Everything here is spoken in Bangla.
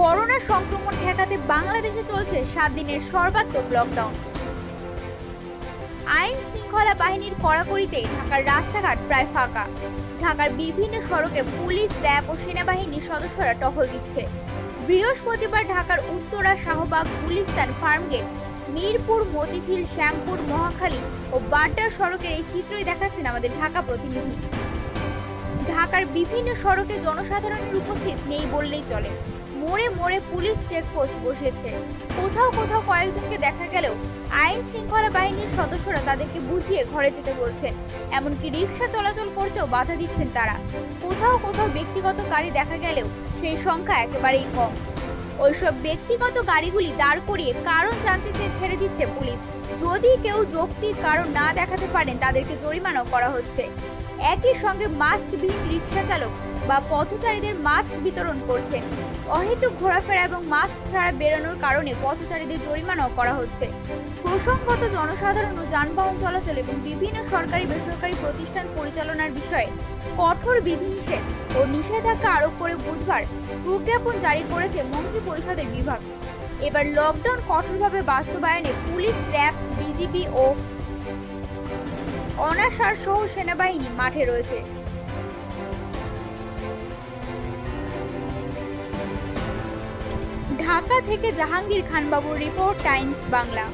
করোনা সংক্রমণ ঠেকাতে বাংলাদেশে চলছে সাত দিনের সর্বাত্মক লকডাউন আইন শৃঙ্খলা বাহিনীর কড়াকড়িতে ঢাকার রাস্তাঘাট প্রায় ফাঁকা। ঢাকার বিভিন্ন সড়কে পুলিশ, র্যাব ও সেনাবাহিনীর সদস্যরা টহল দিচ্ছে। বৃহস্পতিবার ঢাকার উত্তরা শাহবাগ গুলিস্তান ফার্মগেট মিরপুর, মতিঝিল, শ্যামপুর, মহাখালী ও বাড্ডার সড়কের এই চিত্রই দেখাচ্ছেন আমাদের ঢাকা প্রতিনিধি। ঢাকার বিভিন্ন সড়কে জনসাধারণের উপস্থিত নেই বললেই চলে। মোড়ে মোড়ে পুলিশ চেকপোস্ট বসেছে কোথাও কোথাও কয়েকজনকে দেখা গেলেও আইন শৃঙ্খলা বাহিনীর সদস্যরা তাদেরকে বুঝিয়ে ঘরে যেতে বলছেন এমনকি রিক্সা চলাচল করতেও বাধা দিচ্ছেন তারা। কোথাও কোথাও ব্যক্তিগত গাড়ি দেখা গেলেও সেই সংখ্যা একেবারেই কম। ওইসব ব্যক্তিগত গাড়িগুলি দাঁড় করিয়ে কারণ জানতে চেয়ে ছেড়ে দিচ্ছে পুলিশ। যদি কেউ যৌক্তিক কারণ না দেখাতে পারেন, তাদেরকে জরিমানাও করা হচ্ছে। একই সঙ্গে মাস্কবিহীন রিক্সা চালক বা পথচারীদের মাস্ক বিতরণ করছেন অহেতুক ঘোরাফেরা এবং মাস্ক ছাড়া বেরোনোর কারণে পথচারীদের জরিমানাও করা হচ্ছে। প্রসঙ্গত জনসাধারণ ও যানবাহন চলাচল এবং বিভিন্ন সরকারি বেসরকারি প্রতিষ্ঠান পরিচালনার বিষয়ে কঠোর বিধিনিষেধ ও নিষেধাজ্ঞা আরোপ করে বুধবার প্রজ্ঞাপন জারি করেছে মন্ত্রী পরিষদের বিভাগ। এবার লকডাউন কঠোরভাবে বাস্তবায়নে পুলিশ, র্যাব, বিজিবি ও অনাসার সহ সেনাবাহিনী মাঠে রয়েছে। ঢাকা থেকে জাহাঙ্গীর খানবাবুর রিপোর্ট টাইমস বাংলা।